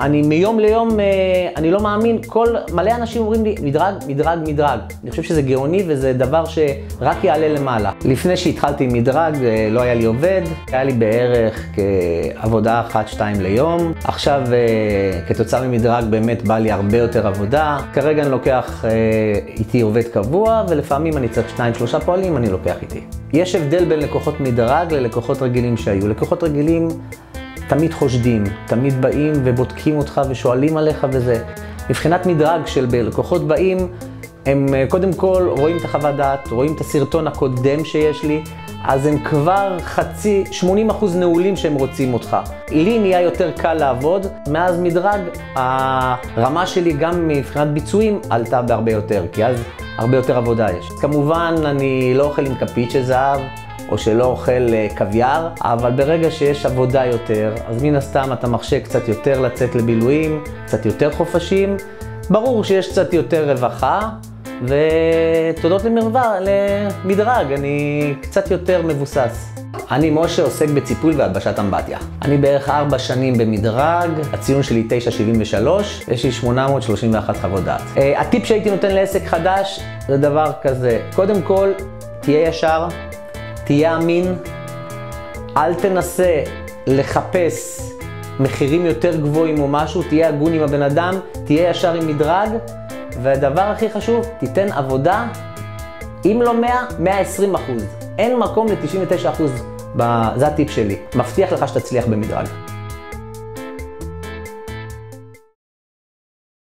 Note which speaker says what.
Speaker 1: אני מיום ליום, אה, אני לא מאמין, כל, מלא אנשים אומרים לי, מדרג, מדרג, מדרג. אני חושב שזה גאוני וזה דבר שרק יעלה למעלה. לפני שהתחלתי עם מדרג, אה, לא היה לי עובד, היה לי בערך כעבודה אחת, שתיים ליום. עכשיו, אה, כתוצאה ממדרג, באמת בא לי הרבה יותר עבודה. כרגע אני לוקח איתי עובד קבוע, ולפעמים אני צריך שניים, שלושה פועלים, אני לוקח איתי. יש הבדל בין לקוחות מדרג ללקוחות רגילים שהיו. לקוחות רגילים... תמיד חושדים, תמיד באים ובודקים אותך ושואלים עליך וזה. מבחינת מדרג של לקוחות באים, הם אה, קודם כל רואים את החוות דעת, רואים את הסרטון הקודם שיש לי, אז הם כבר חצי, 80 אחוז נעולים שהם רוצים אותך. לי נהיה יותר קל לעבוד, מאז מדרג הרמה שלי גם מבחינת ביצועים עלתה בהרבה יותר, כי אז הרבה יותר עבודה יש. כמובן, אני לא אוכל עם כפית של זהב. או שלא אוכל אה, קוויאר, אבל ברגע שיש עבודה יותר, אז מן הסתם אתה מרשה קצת יותר לצאת לבילויים, קצת יותר חופשים. ברור שיש קצת יותר רווחה, ותודות למרווה, למדרג, אני קצת יותר מבוסס. אני משה עוסק בציפוי והלבשת אמבטיה. אני בערך ארבע שנים במדרג, הציון שלי 973, יש לי 831 חוות דעת. Uh, הטיפ שהייתי נותן לעסק חדש זה דבר כזה, קודם כל, תהיה ישר, תהיה אמין, אל תנסה לחפש מחירים יותר גבוהים או משהו, תהיה הגון עם הבן אדם, תהיה ישר עם מדרג, והדבר הכי חשוב, תיתן עבודה, אם לא 100, 120 אחוז. אין מקום ל-99 אחוז, זה הטיפ שלי. מבטיח לך שתצליח במדרג.